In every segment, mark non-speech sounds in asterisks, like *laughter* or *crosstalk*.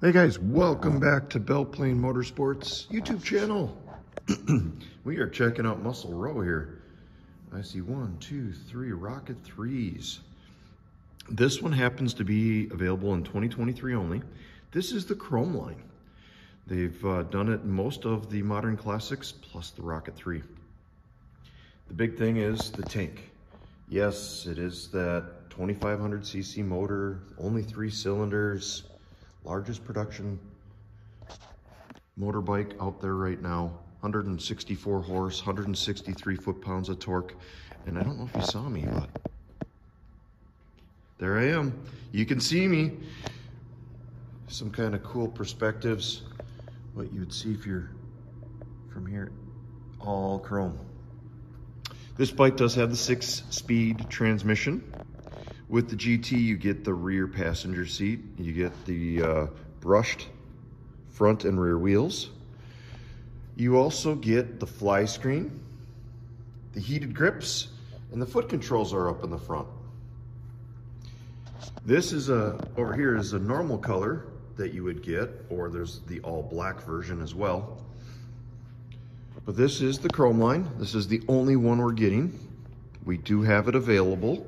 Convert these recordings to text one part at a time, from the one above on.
Hey guys, welcome back to Belle Plaine Motorsports YouTube channel. *clears throat* we are checking out Muscle Row here. I see one, two, three Rocket 3s. This one happens to be available in 2023 only. This is the Chrome line. They've uh, done it in most of the modern classics plus the Rocket 3. The big thing is the tank. Yes, it is that 2500cc motor, only three cylinders, largest production motorbike out there right now. 164 horse, 163 foot-pounds of torque. And I don't know if you saw me, but there I am. You can see me. Some kind of cool perspectives. What you would see if you're from here, all chrome. This bike does have the six-speed transmission. With the GT, you get the rear passenger seat. You get the uh, brushed front and rear wheels. You also get the fly screen, the heated grips, and the foot controls are up in the front. This is a, over here is a normal color that you would get, or there's the all black version as well. But this is the chrome line. This is the only one we're getting. We do have it available.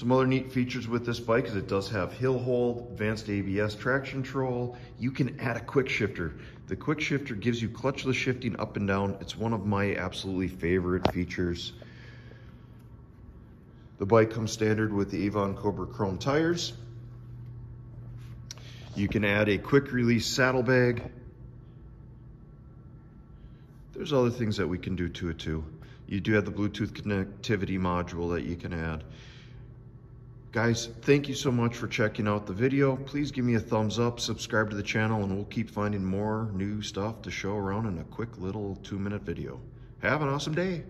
Some other neat features with this bike is it does have hill hold, advanced ABS traction control. You can add a quick shifter. The quick shifter gives you clutchless shifting up and down. It's one of my absolutely favorite features. The bike comes standard with the Avon Cobra Chrome tires. You can add a quick release saddlebag. There's other things that we can do to it too. You do have the Bluetooth connectivity module that you can add. Guys, thank you so much for checking out the video. Please give me a thumbs up, subscribe to the channel, and we'll keep finding more new stuff to show around in a quick little two minute video. Have an awesome day.